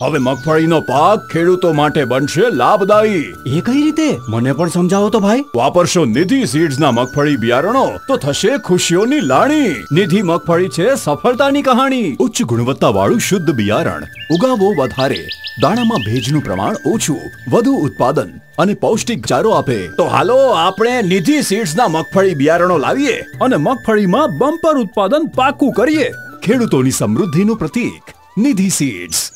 હવે મગફળીનો પાક ખેડૂતો માટે બનશે લાભદાયી. એ કઈ રીતે? મને પણ સમજાવો તો ભાઈ. વાપરશો નિધિ સીડ્સ ના મગફળી બિયારણો તો થશે ખુશીઓની લાણી. નિધિ મગફળી છે સફળતાની કહાણી. ઉચ્ચ ગુણવત્તા વાળું શુદ્ધ બિયારણ. ઉગાવો વધારે. દાણામાં ભેજનું પ્રમાણ ઓછું. વધુ ઉત્પાદન અને પૌષ્ટિક ચારો આપે. તો હાલો આપણે નિધિ સીડ્સના મગફળી બિયારણો લાવીએ અને મગફળીમાં બમ્પર ઉત્પાદન પાકું કરીએ. ખેડૂતોની સમૃદ્ધિનું પ્રતીક નિધિ સીડ્સ.